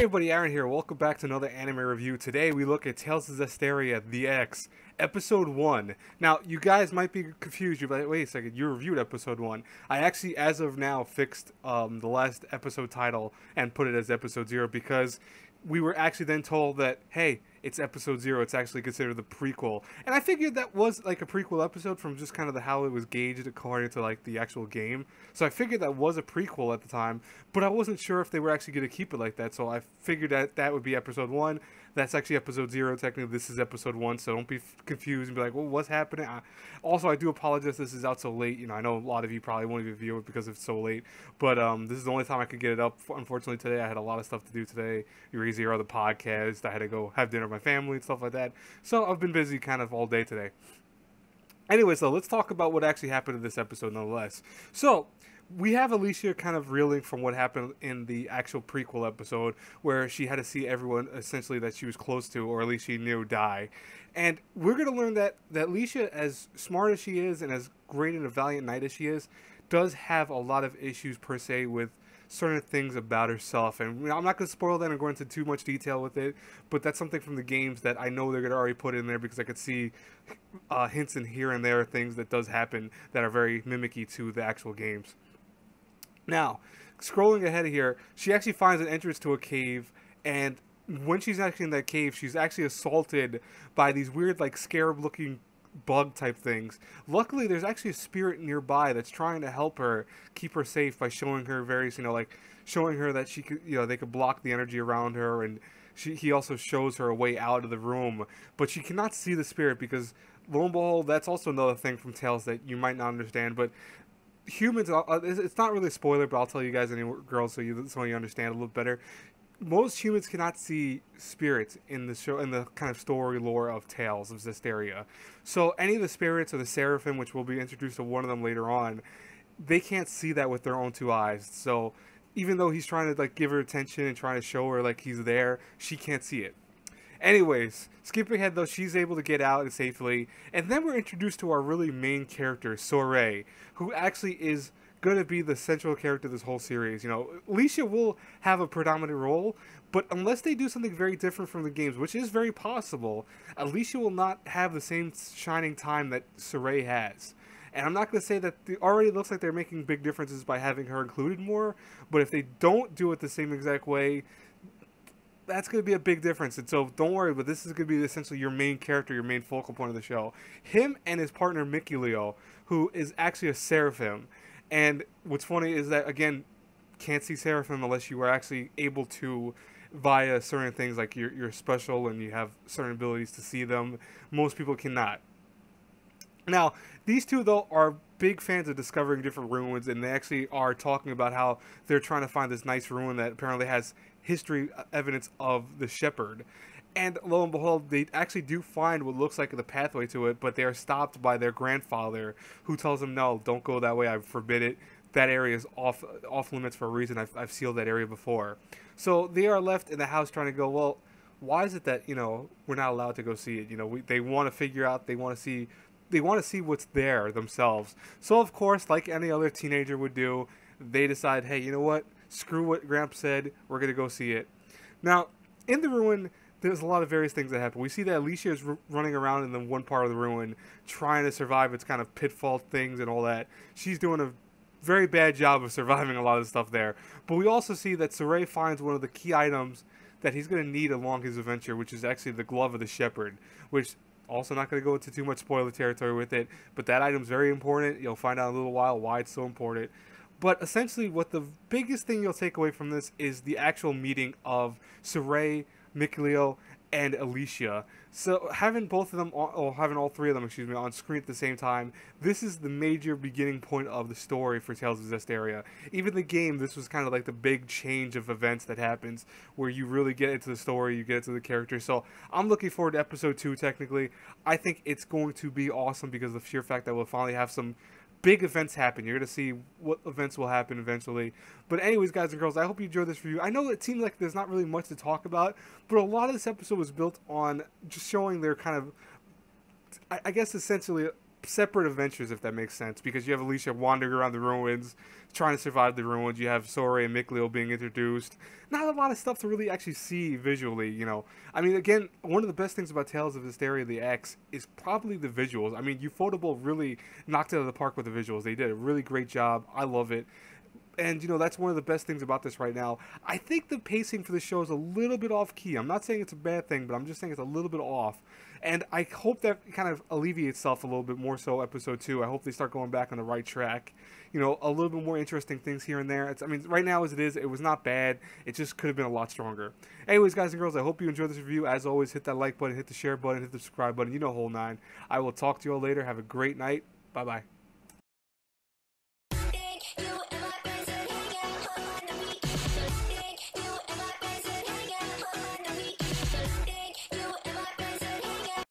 Hey everybody, Aaron here. Welcome back to another anime review. Today we look at Tales of Zestiria, The X, Episode 1. Now, you guys might be confused. You're like, wait a second, you reviewed Episode 1. I actually, as of now, fixed um, the last episode title and put it as Episode 0 because we were actually then told that, hey, it's episode zero. It's actually considered the prequel, and I figured that was like a prequel episode from just kind of the how it was gauged according to like the actual game. So I figured that was a prequel at the time, but I wasn't sure if they were actually going to keep it like that. So I figured that that would be episode one. That's actually episode zero. Technically, this is episode one, so don't be confused and be like, "Well, what's happening?" I, also, I do apologize. This is out so late. You know, I know a lot of you probably won't even view it because it's so late. But um, this is the only time I could get it up. Unfortunately, today I had a lot of stuff to do today. You're easier the podcast. I had to go have dinner with my family and stuff like that. So I've been busy kind of all day today. Anyway, so let's talk about what actually happened in this episode, nonetheless. So we have Alicia kind of reeling from what happened in the actual prequel episode, where she had to see everyone essentially that she was close to, or at least she knew, die. And we're going to learn that, that Alicia, as smart as she is and as great and a valiant knight as she is, does have a lot of issues per se with certain things about herself. And I'm not going to spoil that and go into too much detail with it, but that's something from the games that I know they're going to already put in there because I could see uh, hints in here and there, things that does happen that are very mimicky to the actual games. Now, scrolling ahead of here, she actually finds an entrance to a cave, and when she's actually in that cave, she's actually assaulted by these weird, like, scarab-looking bug type things. Luckily, there's actually a spirit nearby that's trying to help her keep her safe by showing her various, you know, like showing her that she could, you know, they could block the energy around her, and she he also shows her a way out of the room, but she cannot see the spirit because lo and behold, that's also another thing from Tales that you might not understand, but humans, uh, uh, it's not really a spoiler, but I'll tell you guys, any girls, so you so you understand a little better. Most humans cannot see spirits in the show, in the kind of story lore of Tales of Zestiria. So any of the spirits or the seraphim, which will be introduced to one of them later on, they can't see that with their own two eyes. So even though he's trying to like give her attention and trying to show her like he's there, she can't see it. Anyways, skipping ahead though, she's able to get out safely, and then we're introduced to our really main character, Sorey, who actually is going to be the central character of this whole series. You know, Alicia will have a predominant role, but unless they do something very different from the games, which is very possible, Alicia will not have the same shining time that Sorey has. And I'm not going to say that it already looks like they're making big differences by having her included more, but if they don't do it the same exact way, that's going to be a big difference. And so don't worry, but this is going to be essentially your main character, your main focal point of the show. Him and his partner Mikleo, who is actually a seraphim. And what's funny is that again, can't see seraphim unless you are actually able to via certain things like you're, you're special and you have certain abilities to see them. Most people cannot. Now, these two though are big fans of discovering different ruins, and they actually are talking about how they're trying to find this nice ruin that apparently has history uh, evidence of the shepherd. And lo and behold, they actually do find what looks like the pathway to it, but they are stopped by their grandfather, who tells them, "No, don't go that way. I forbid it. That area is off off limits for a reason. I've, I've sealed that area before." So they are left in the house trying to go. Well, why is it that you know we're not allowed to go see it? You know, we, they want to figure out. They want to see. They want to see what's there themselves. So of course, like any other teenager would do, they decide, hey, you know what? Screw what Gramp said. We're gonna go see it. Now, in the ruin, there's a lot of various things that happen. We see that Alicia is r- running around in the one part of the ruin, trying to survive its kind of pitfall things and all that. She's doing a very bad job of surviving a lot of stuff there. But we also see that Sorey finds one of the key items that he's going to need along his adventure, which is actually the glove of the shepherd, which also not going to go into too much spoiler territory with it, but that item's very important. You'll find out in a little while why it's so important. But essentially, what the biggest thing you'll take away from this is the actual meeting of Sorey, Mikleo, and Alicia. So having both of them, or having all three of them, excuse me, on screen at the same time, this is the major beginning point of the story for Tales of Zestiria. Even the game, this was kind of like the big change of events that happens, where you really get into the story, you get into the character. So I'm looking forward to episode two. Technically, I think it's going to be awesome because of the sheer fact that we'll finally have some big events happen. You're going to see what events will happen eventually. But anyways, guys and girls, I hope you enjoyed this review. I know it seems like there's not really much to talk about, but a lot of this episode was built on just showing their kind of, I, I guess, essentially separate adventures, if that makes sense, because you have Alicia wandering around the ruins, trying to survive the ruins. You have Sora and Mikleo being introduced. Not a lot of stuff to really actually see visually, you know. I mean, again, one of the best things about Tales of Zestiria the X is probably the visuals. I mean, Ufotable really knocked it out of the park with the visuals. They did a really great job. I love it and you know that's one of the best things about this right now. I think the pacing for the show is a little bit off key. I'm not saying it's a bad thing, but I'm just saying it's a little bit off. And I hope that kind of alleviates itself a little bit more so episode two. I hope they start going back on the right track. You know, a little bit more interesting things here and there. It's, I mean, right now as it is, it was not bad. It just could have been a lot stronger. Anyways, guys and girls, I hope you enjoyed this review. As always, hit that like button, hit the share button, hit the subscribe button. You know, whole nine. I will talk to you all later. Have a great night. Bye bye.